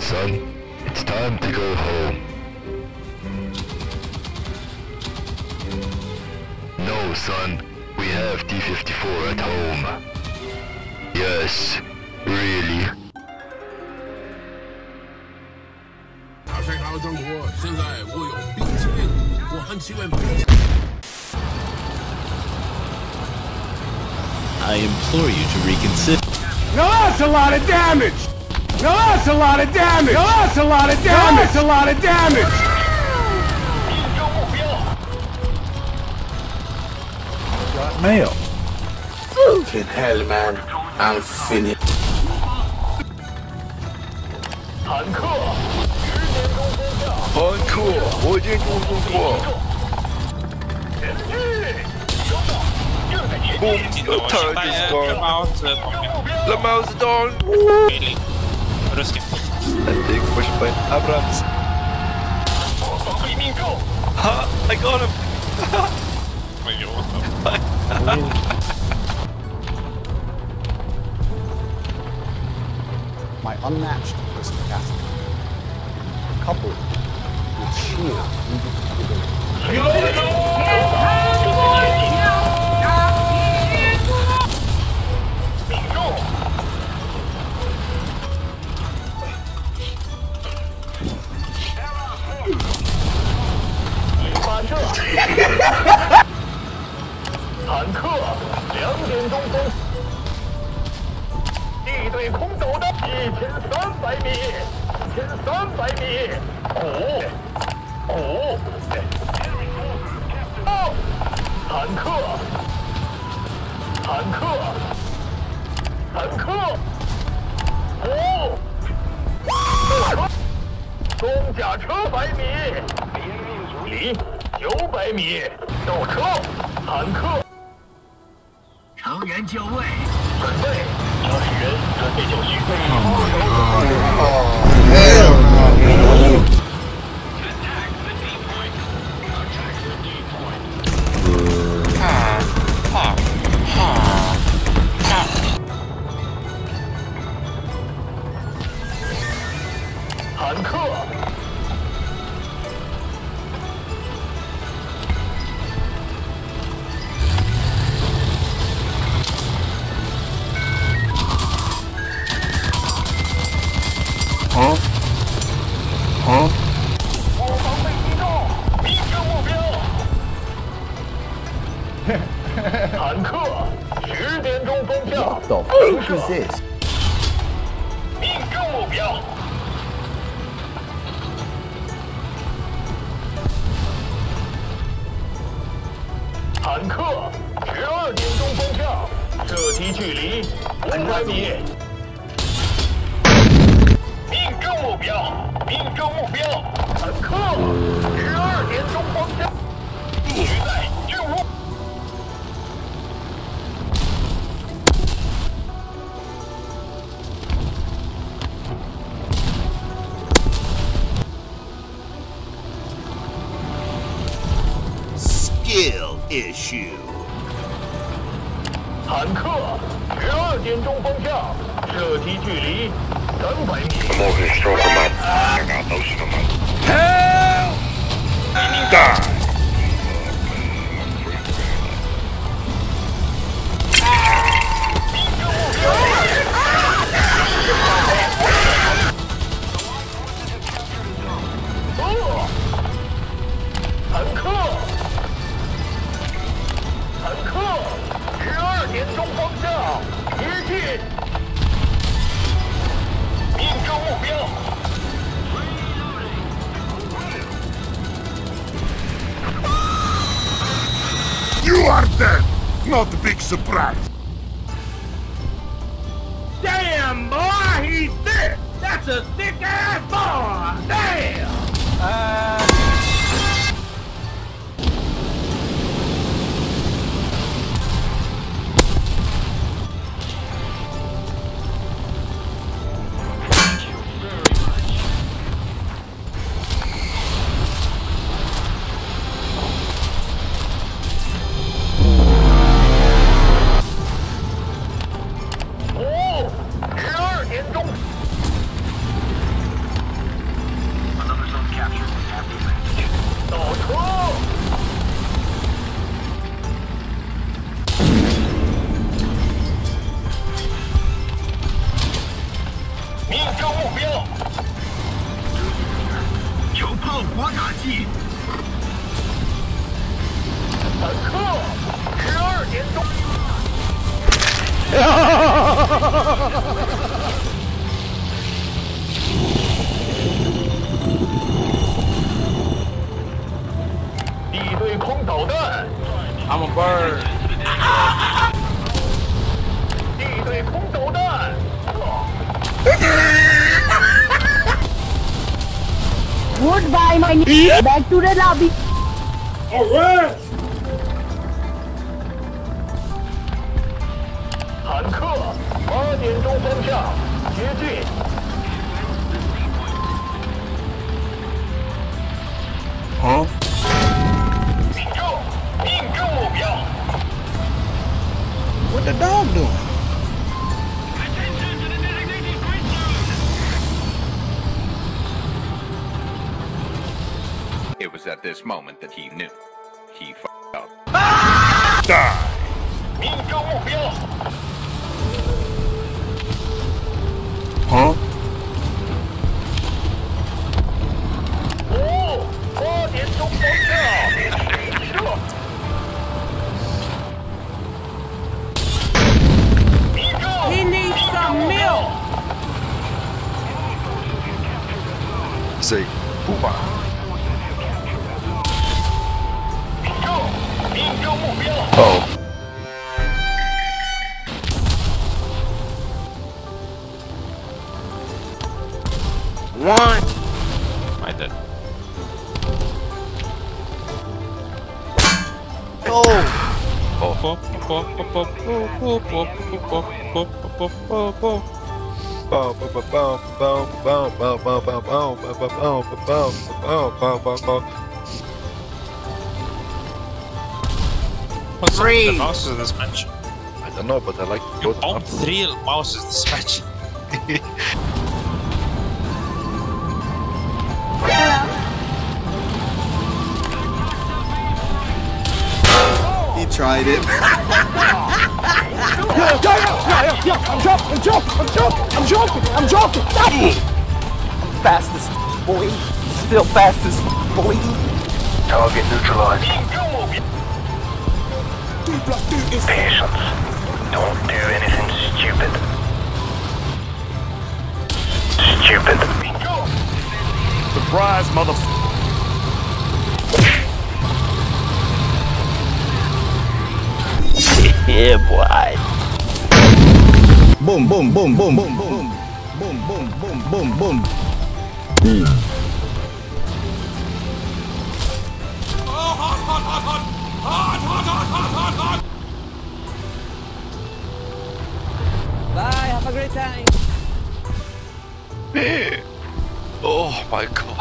Come on, son. It's time to go home. No, son. We have T-54 at home. Yes, really. 大帅卡张国，现在我有冰淇淋，我很喜欢冰淇淋。 I implore you to reconsider. Now that's a lot of damage! Now that's a lot of damage! Now that's a lot of damage! That's a lot of damage! Got mail. Fucking hell, man. I'm finished. 很酷，我已经工作过。Boom, the turret is gone. The mouse is down. And they push by Abrams. Ha! I got him! my unmatched personal perspicacity, coupled with sheer 虎虎，奥坦克，坦克，坦克，虎，步兵，装甲车百米，零九百米，倒车，坦克，成员就位，准备，驾驶员准备就。坦克好好我方被击中击中目标坦克十点钟方向到辐射坦克，十二点钟方向，射击距离五百米。命中目标，命中目标，坦克，十二点钟方向，取代 issue. 坦克，十二点钟方向，射击距离三百米。 Morgan stronger, man. I got most of them, man. Help! Die! Oh! You are dead! Not a big surprise! Damn, boy, he's thick! That's a thick ass boy! Damn! Uh, 标。有炮火打击。坦克，十二点钟。地对空导弹，I'm a bird. 地 Goodbye, my n Back to the lobby. Alright! 坦克，八点钟方向接近。Huh? 命中，命中目标。 What the dog doing? at this moment that he knew. He f***ed up. Die! 命中目标。 Huh? 五，八点钟方向。射。命中。He needs some milk. Say, Uba. 命 中，命中目标。 Oh. One. I did. Oh, What's up with Three. the mouses this match? I don't know, but I like to You bombed three mouses this match. he tried it. Yeah, yeah, yeah, yeah, yeah, I'm joking, I'm joking, I'm joking, I'm joking, I'm joking. Stop it! Fastest boy. Still fastest boy. Target neutralized do plus two is... Patience. Don't do anything stupid. Stupid. Surprise, motherfucker. yeah, boy. Boom, boom, boom, boom, boom, boom, boom, boom, boom, boom, boom. Mm. Oh my god.